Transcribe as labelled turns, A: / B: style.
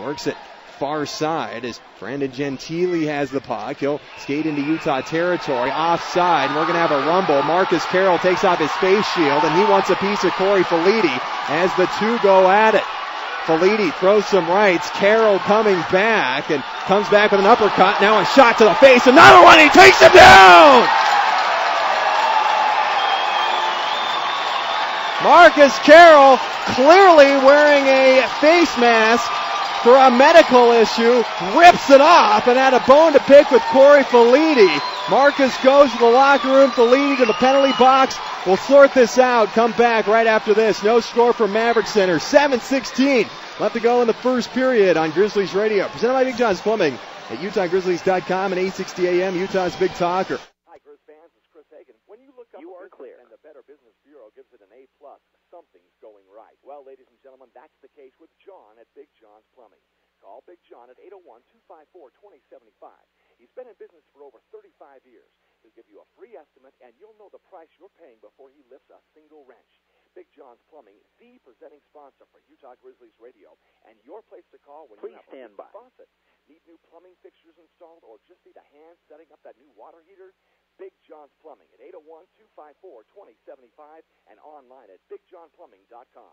A: Works it far side as Brandon Gentili has the puck. He'll skate into Utah territory. Offside. We're going to have a rumble. Marcus Carroll takes off his face shield and he wants a piece of Kory Falite as the two go at it. Falite throws some rights. Carroll coming back and comes back with an uppercut. Now a shot to the face. Another one. He takes him down. Marcus Carroll clearly wearing a face mask for a medical issue, rips it off and had a bone to pick with Kory Falite. Marcus goes to the locker room, Falite to the penalty box. We'll sort this out. Come back right after this. No score for Maverik Center. 7-16 left to go in the first period on Grizzlies Radio. Presented by Big John's Plumbing at UtahGrizzlies.com and 860 AM, Utah's Big Talker.
B: Hi, Grizz fans. It's Chris Hagan. When you look up
C: you are clear.
B: and the Better Business Bureau gives it an Plus, something's going right. Well, ladies and gentlemen, that's the case with John at Big John's Plumbing. Call Big John at 801-254-2075. He's been in business for over 35 years. He'll give you a free estimate, and you'll know the price you're paying before he lifts a single wrench. Big John's Plumbing, the presenting sponsor for Utah Grizzlies Radio, and your place to call when
C: Please
B: you have
C: stand
B: a
C: by.
B: faucet. Need new plumbing fixtures installed, or just need a hand setting up that new water heater? Big John's Plumbing at 801-254-2075 and online at bigjohnplumbing.com.